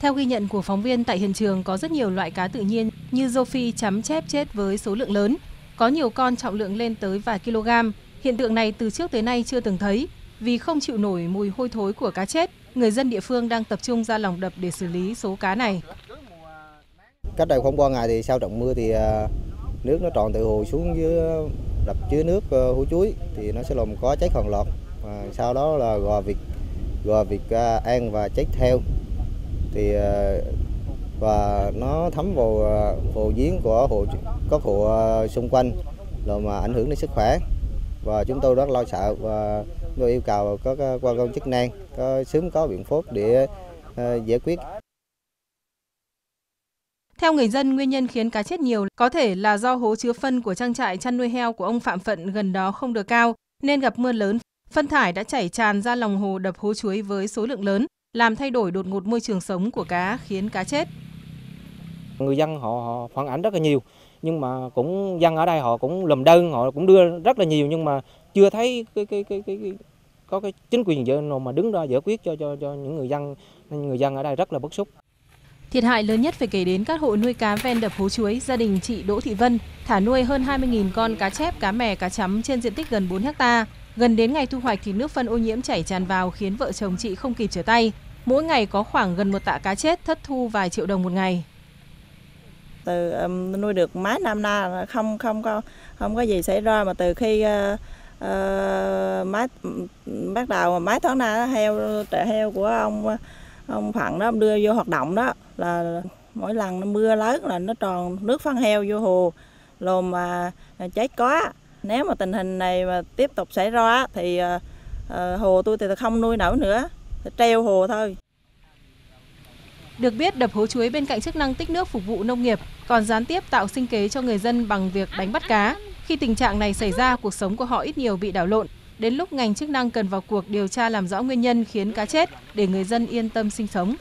Theo ghi nhận của phóng viên tại hiện trường có rất nhiều loại cá tự nhiên như rô phi chấm chép chết với số lượng lớn. Có nhiều con trọng lượng lên tới vài kg. Hiện tượng này từ trước tới nay chưa từng thấy. Vì không chịu nổi mùi hôi thối của cá chết, người dân địa phương đang tập trung ra lòng đập để xử lý số cá này. Cách đây không qua ngày thì sau trận mưa thì à, nước nó tròn từ hồ xuống dưới à, đập chứa nước à, hồ chuối thì nó sẽ làm có cháy hàng loạt. và sau đó là gò vịt gò vịt an và chết theo thì ờ, và nó thấm vào ờ, hồ giếng của hộ các hộ ờ, xung quanh rồi mà ảnh hưởng đến sức khỏe. Và chúng tôi rất lo sợ và tôi yêu cầu các quan công chức năng có sớm có biện pháp để giải quyết. Theo người dân, nguyên nhân khiến cá chết nhiều có thể là do hố chứa phân của trang trại chăn nuôi heo của ông Phạm Phận gần đó không được cao, nên gặp mưa lớn, phân thải đã chảy tràn ra lòng hồ đập hố chuối với số lượng lớn, làm thay đổi đột ngột môi trường sống của cá khiến cá chết. người dân họ, họ phản ánh rất là nhiều nhưng mà cũng dân ở đây họ cũng lùm đơn họ cũng đưa rất là nhiều nhưng mà chưa thấy cái cái cái cái, cái có cái chính quyền nào mà đứng ra giải quyết cho cho cho những người dân nên người dân ở đây rất là bức xúc Thiệt hại lớn nhất phải kể đến các hộ nuôi cá ven đập hố chuối, gia đình chị Đỗ Thị Vân thả nuôi hơn 20.000 con cá chép, cá mè, cá chấm trên diện tích gần 4 ha. Gần đến ngày thu hoạch thì nước phân ô nhiễm chảy tràn vào khiến vợ chồng chị không kịp trở tay. Mỗi ngày có khoảng gần một tạ cá chết thất thu vài triệu đồng một ngày. từ um, nuôi được mấy năm nay không không có không có gì xảy ra mà từ khi uh, uh, mấy bắt đầu mấy tháng nay heo trại heo của ông ông Phận đó ông đưa vô hoạt động đó là mỗi lần nó mưa lớn là nó tròn nước phân heo vô hồ lồm mà à, cháy có nếu mà tình hình này mà tiếp tục xảy ra thì uh, hồ tôi thì không nuôi nổi nữa thì treo hồ thôi Được biết, đập hố chuối bên cạnh chức năng tích nước phục vụ nông nghiệp, còn gián tiếp tạo sinh kế cho người dân bằng việc đánh bắt cá. Khi tình trạng này xảy ra, cuộc sống của họ ít nhiều bị đảo lộn. Đến lúc ngành chức năng cần vào cuộc điều tra làm rõ nguyên nhân khiến cá chết để người dân yên tâm sinh sống.